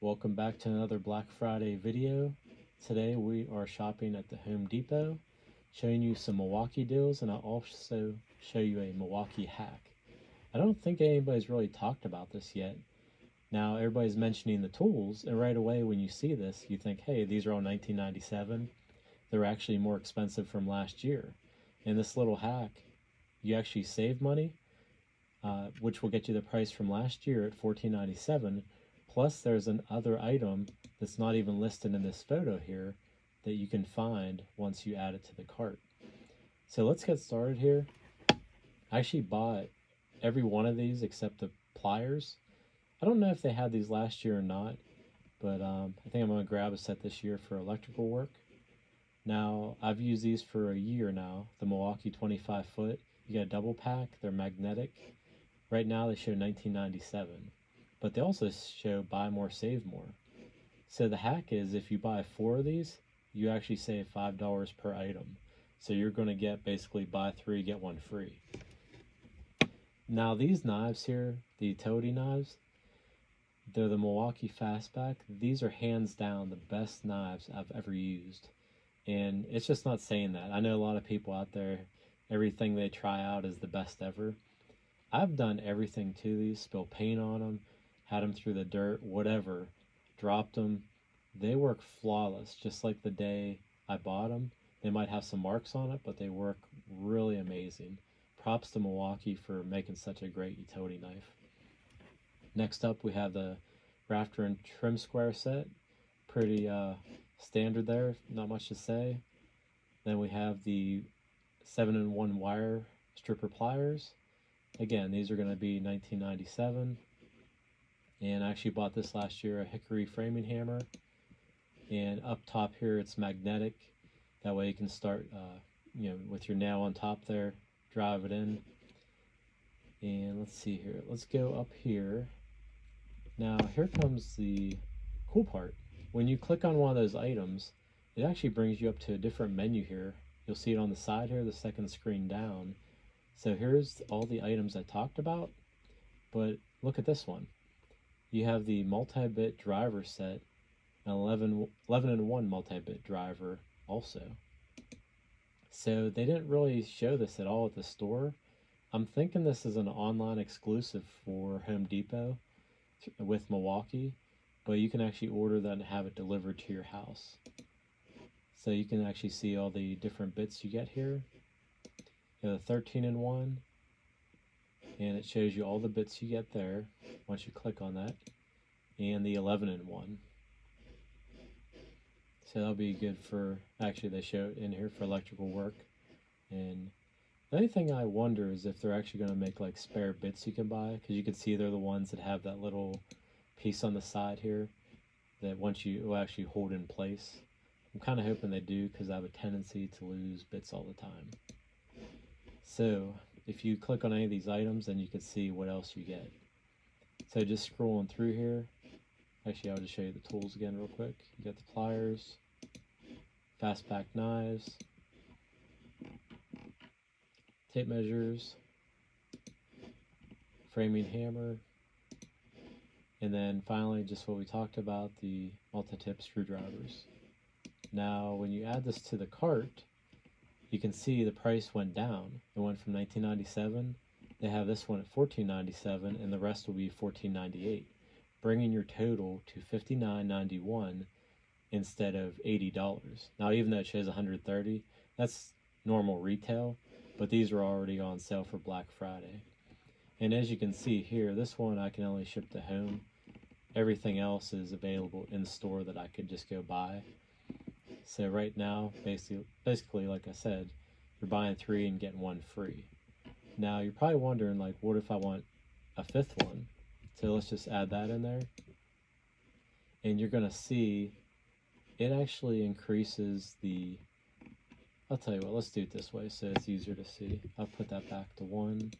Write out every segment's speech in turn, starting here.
Welcome back to another Black Friday video. Today we are shopping at the Home Depot, showing you some Milwaukee deals, and I'll also show you a Milwaukee hack. I don't think anybody's really talked about this yet. Now everybody's mentioning the tools, and right away when you see this, you think, hey, these are all 1997. They're actually more expensive from last year. And this little hack, you actually save money, uh, which will get you the price from last year at 14.97 Plus there's an other item that's not even listed in this photo here that you can find once you add it to the cart. So let's get started here. I actually bought every one of these except the pliers. I don't know if they had these last year or not, but um, I think I'm going to grab a set this year for electrical work. Now, I've used these for a year now, the Milwaukee 25 foot. You get a double pack, they're magnetic. Right now they show 1997 but they also show buy more, save more. So the hack is if you buy four of these, you actually save $5 per item. So you're going to get basically buy three, get one free. Now these knives here, the utility knives, they're the Milwaukee Fastback. These are hands down the best knives I've ever used. And it's just not saying that. I know a lot of people out there, everything they try out is the best ever. I've done everything to these, spill paint on them, had them through the dirt, whatever, dropped them. They work flawless, just like the day I bought them. They might have some marks on it, but they work really amazing. Props to Milwaukee for making such a great utility knife. Next up, we have the rafter and trim square set. Pretty uh, standard there, not much to say. Then we have the 7 in 1 wire stripper pliers. Again, these are going to be 1997 and I actually bought this last year, a hickory framing hammer. And up top here, it's magnetic. That way you can start, uh, you know, with your nail on top there, drive it in. And let's see here. Let's go up here. Now, here comes the cool part. When you click on one of those items, it actually brings you up to a different menu here. You'll see it on the side here, the second screen down. So here's all the items I talked about, but look at this one you have the multi-bit driver set, an 11, 11 and 1 multi-bit driver also. So they didn't really show this at all at the store. I'm thinking this is an online exclusive for Home Depot with Milwaukee, but you can actually order that and have it delivered to your house. So you can actually see all the different bits you get here. You have the 13 and 1, and it shows you all the bits you get there once you click on that and the 11 in 1 so that'll be good for actually they show it in here for electrical work. And the only thing I wonder is if they're actually going to make like spare bits you can buy because you can see they're the ones that have that little piece on the side here that once you will actually hold in place. I'm kind of hoping they do because I have a tendency to lose bits all the time. So if you click on any of these items, then you can see what else you get. So just scrolling through here, actually I'll just show you the tools again real quick. You got the pliers, Fastback knives, tape measures, framing hammer, and then finally just what we talked about, the multi-tip screwdrivers. Now when you add this to the cart, you can see the price went down. It went from 1997. They have this one at 14.97, and the rest will be 14.98, bringing your total to 59.91 instead of $80. Now, even though it shows 130, that's normal retail, but these are already on sale for Black Friday. And as you can see here, this one I can only ship to home. Everything else is available in store that I could just go buy. So right now, basically, basically, like I said, you're buying three and getting one free. Now you're probably wondering, like, what if I want a fifth one? So let's just add that in there. And you're gonna see it actually increases the, I'll tell you what, let's do it this way so it's easier to see. I'll put that back to one.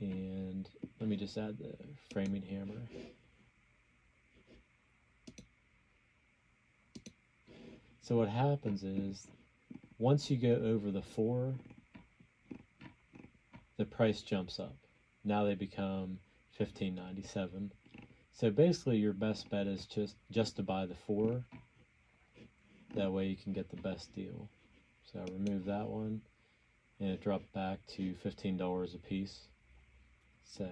And let me just add the framing hammer. So what happens is, once you go over the four, the price jumps up. Now they become fifteen ninety seven. So basically, your best bet is just just to buy the four. That way, you can get the best deal. So I remove that one, and it dropped back to fifteen dollars a piece. So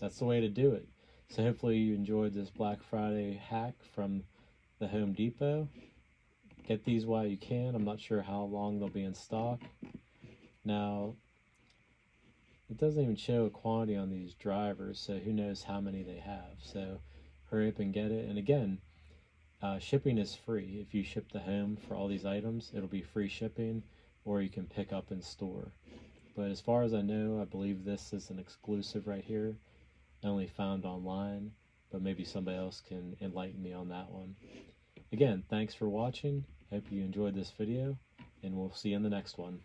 that's the way to do it. So hopefully you enjoyed this Black Friday hack from the Home Depot. Get these while you can. I'm not sure how long they'll be in stock. Now, it doesn't even show a quantity on these drivers, so who knows how many they have. So hurry up and get it. And again, uh, shipping is free. If you ship the home for all these items, it'll be free shipping, or you can pick up in store. But as far as I know, I believe this is an exclusive right here, only found online, but maybe somebody else can enlighten me on that one. Again, thanks for watching. Hope you enjoyed this video, and we'll see you in the next one.